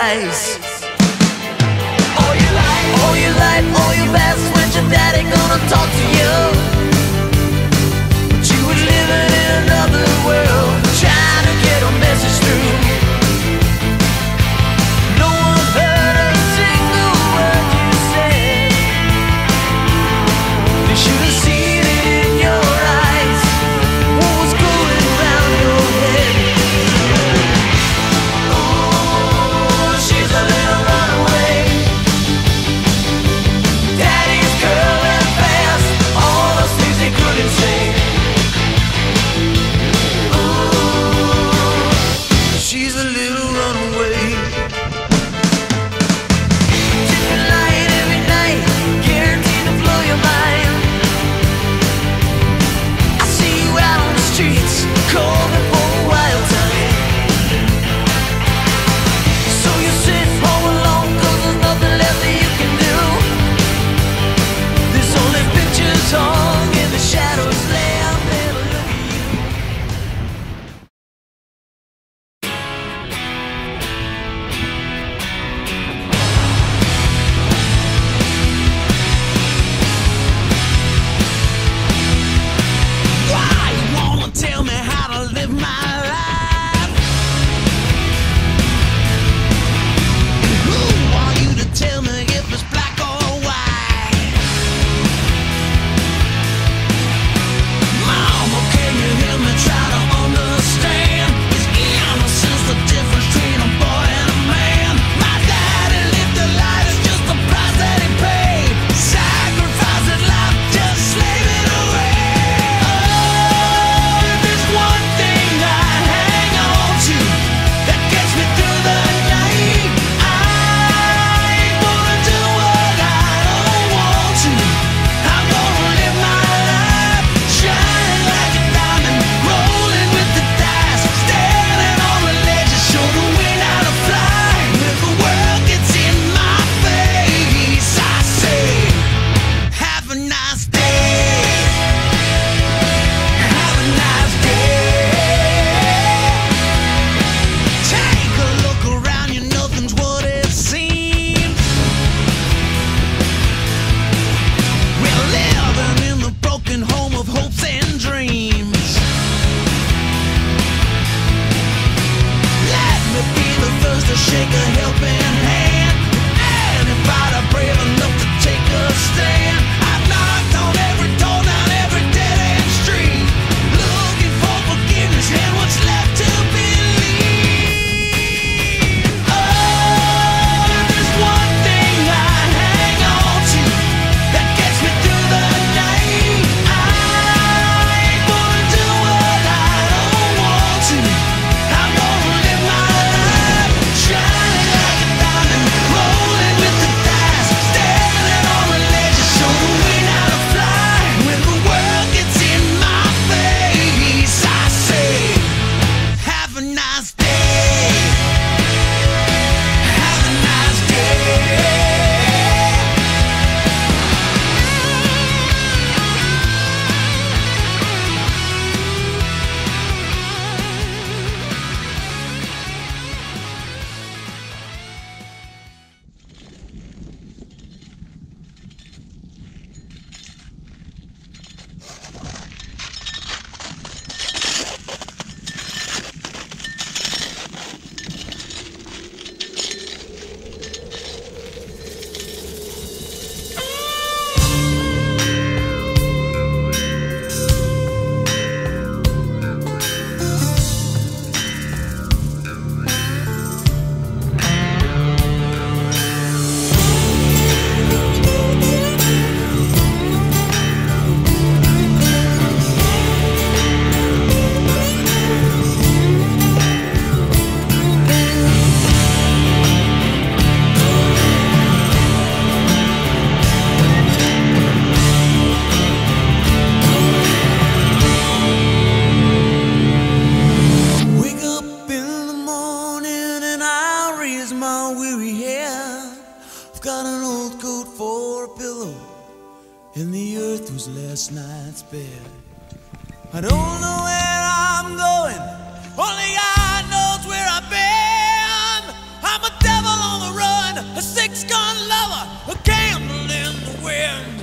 nice. All your life, all your life, all your best. When's your daddy gonna talk to you? I don't know where I'm going, only God knows where I've been. I'm a devil on the run, a six gun lover, a gamble in the wind.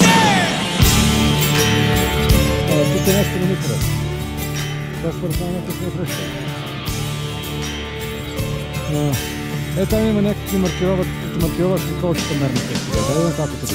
Yeah! Это именно некакви маркировъчни точки на ръка. Да, е така, като